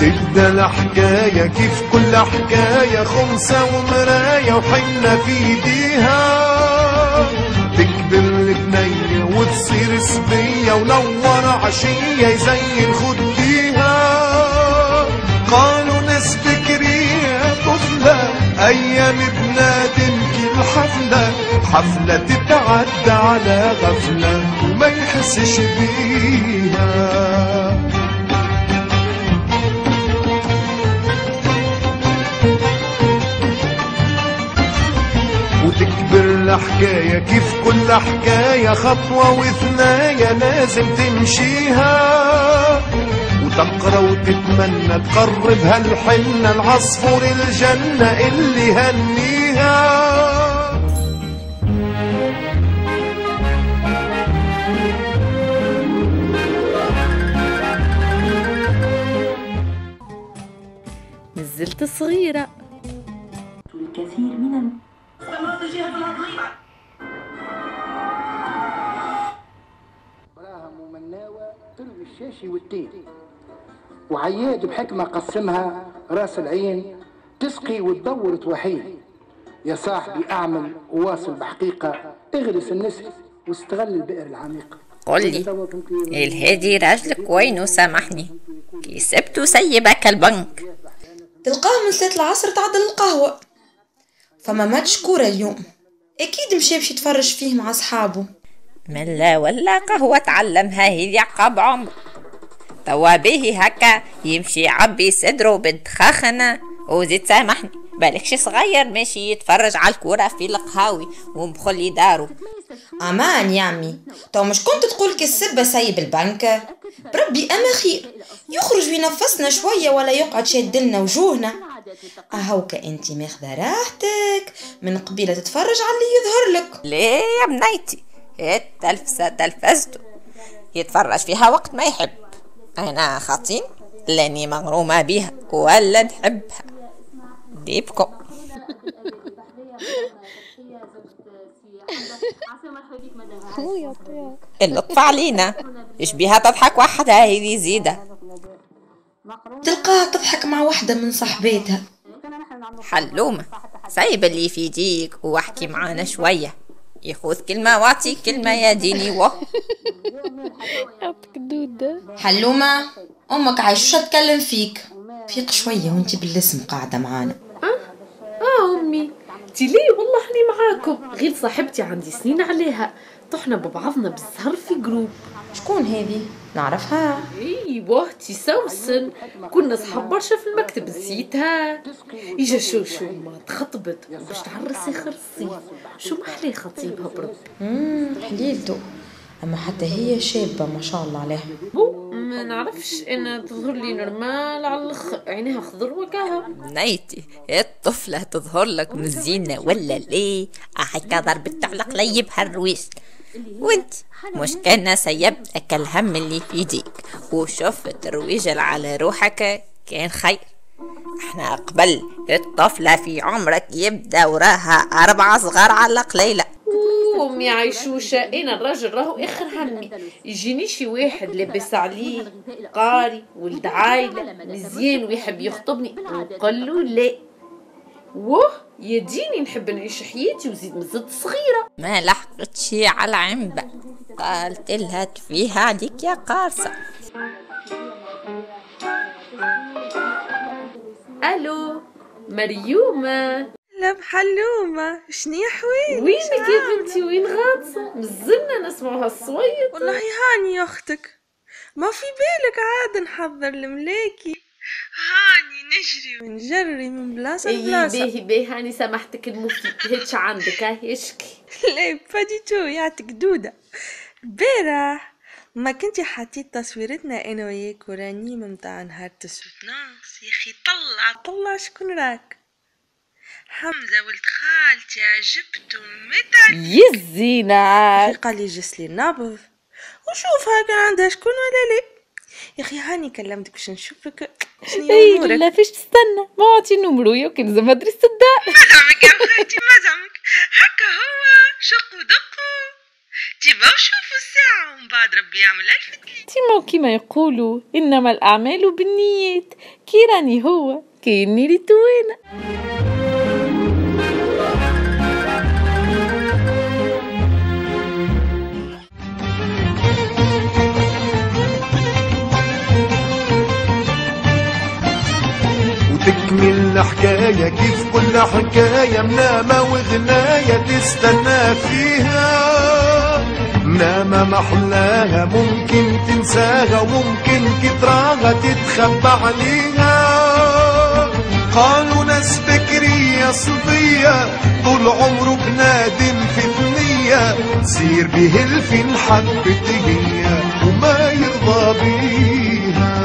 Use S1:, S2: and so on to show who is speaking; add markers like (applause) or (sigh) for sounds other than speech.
S1: تبدا الحكاية كيف كل حكاية خمسة ومراية وحنة في إيديها. تكبر البنية وتصير سبية ونور عشية يزين خديها أيام بنادم كل حفلة حفلة تتعدى على غفلة وما يحسش بيها. وتكبر الحكاية كيف كل حكاية خطوة وثناية لازم تمشيها. وتقرا وتتمنى تقرب هالحنة العصفور الجنة اللي هنيها
S2: نزلت صغيرة.
S3: الكثير من
S4: براهم ومناوة تلوي الشاشي والتين. وعياد بحكمة قسمها رأس العين تسقي وتدور توحين يا صاحبي أعمل وواصل بحقيقة اغرس النسر واستغل البئر العميقة
S5: قولي الهادي راجلك وينه سامحني. كي سبته سيبك البنك.
S6: تلقاه من ثلاثة العصر تعدل القهوة. فما ماتش كورة اليوم. أكيد مشى باش يتفرج فيه مع أصحابه.
S5: من لا ولا قهوة تعلمها هي عقب عمر توا باهي هكا يمشي يعبي صدره بالدخاخنة وزيد سامحني بالكش صغير ماشي يتفرج على الكورة في القهاوي ومخلي دارو
S6: أمان يا عمي تو مش كنت تقول كي السبة سايب البنك؟ بربي أما خير. يخرج وينفسنا شوية ولا يقعد شادلنا وجوهنا. أهوكا أنتي ماخذة راحتك. من قبيلة تتفرج على اللي يظهر لك.
S5: ليه يا بنيتي؟ التلفزة تلفزته يتفرج فيها وقت ما يحب. أنا خاطين لاني مغرومة بيها ولا نحبها. ديبكم اللطف علينا إيش بيها تضحك وحدها هذه زيدة.
S6: تلقاها تضحك مع واحدة من صحباتها
S5: حلومة. سايب اللي في يديك وأحكي معانا شوية. يخوذ كلمة واعطي كلمة يا ديني.
S2: دودة.
S6: حلومة أمك عايشة تكلم فيك. فيق شوية وانتي بالاسم قاعدة معانا.
S2: آه أمي. انتي ليه والله هني معاكم غير صاحبتي عندي سنين عليها. طحنا ببعضنا بالزهر في جروب
S6: شكون هذه؟ نعرفها.
S2: أيوه تي سمسن كنا صحاب برشا في المكتب نسيتها. إجا شو شو ما تخطبت باش تعرس اخر الصيف شو محلي خطيبها
S6: امم حليلته أما حتى هي شابة ما شاء الله عليها.
S2: بو ما نعرفش. أنا تظهر لي normale على الآخر عينيها خضر وجهها
S5: بنيتي الطفلة تظهر لك مزينة ولا ليه؟ هكا ضربة تعلق ليبها الرويش وأنت؟ مش كان سيبتك الهم اللي في يديك وشفت الرويجل على روحك كان خير. إحنا قبل الطفلة في عمرك يبدأ وراها أربعة صغار على قليلة.
S2: امي عيشوشة أنا الراجل راهو آخر همي. يجيني شي واحد لاباس عليه قاري ولد عايلة مزيان ويحب يخطبني. نقول له لا. واه يا ديني نحب نعيش حياتي وزيد مزد صغيرة.
S5: ما لحقتش على العنبة قالت لها تفيها عليك يا قارصة
S2: ألو مريومة.
S7: لا بحلومة شني حويل
S2: وينك يا بنتي وين غاطسة مزلنا نسمعوا هالصويت
S7: والله هاني يا أختك. ما في بالك عاد نحضر الملاكي. هاني نجري ونجري من بلاصة
S2: اي
S7: لبلاصة.
S2: باهي باهي هاني سامحتك المفيد هيتش عندك ها يشكي (laughs)
S7: لا فاديتو يعطيك دودة. البارح ما كنتي حطيت تصويرتنا أنا وياك ورانيم متاع نهار تسوتناس يا أخي طلع. طلع شكون راك؟ حمزة ولد خالتي عجبته متع
S2: يزينة
S7: قال لي جس لي النبض وشوفها كان عندها شكون ولا لا. يا أخي هاني كلمتك باش نشوفك. شنو
S2: اي لا فيش تستنى. ما اعطي نمرو يمكن زي مدرسة الدار
S7: مزعمك يا خالتي مزعمك هكا هو شق ودقه تيبا وشوفوا الساعة ومن بعد ربي يعمل ألف
S2: تيما كيما يقولوا إنما الأعمال بالنيات. كي راني هو كأني لتوانا
S1: وتكمل الحكاية كيف كل حكاية منامة وغناية تستنى فيها. منامة محلاها ممكن تنساها وممكن كتراها تتخبى عليها. قالوا ناس بكرية صبية طول عمره بنادم في ثنية سير بهلف حبت هي وما يرضى بيها.